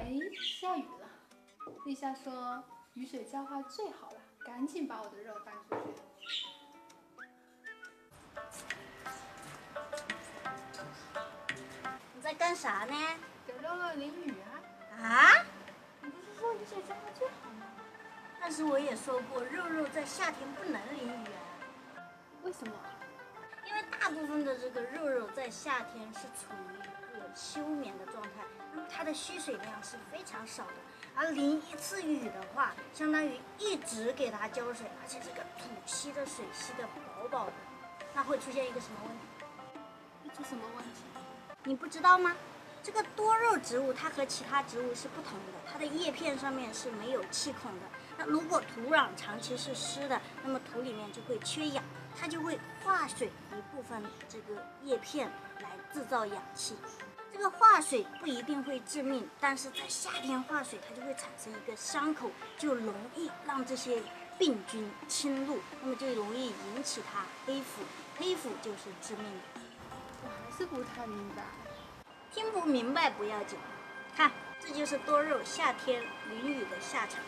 哎，下雨了。立夏说雨水浇花最好了，赶紧把我的肉搬出去。你在干啥呢？给肉肉淋雨啊！啊？但是我也说过，肉肉在夏天不能淋雨啊，为什么？因为大部分的这个肉肉在夏天是处于一个休眠的状态，那么它的吸水量是非常少的，而淋一次雨的话，相当于一直给它浇水，而且这个土吸的水吸的饱饱的，那会出现一个什么问题？会出什么问题？你不知道吗？这个多肉植物它和其他植物是不同的，它的叶片上面是没有气孔的。那如果土壤长期是湿的，那么土里面就会缺氧，它就会化水一部分这个叶片来制造氧气。这个化水不一定会致命，但是在夏天化水，它就会产生一个伤口，就容易让这些病菌侵入，那么就容易引起它黑腐，黑腐就是致命的。我还是不太明白。听不明白不要紧，看，这就是多肉夏天淋雨的下场。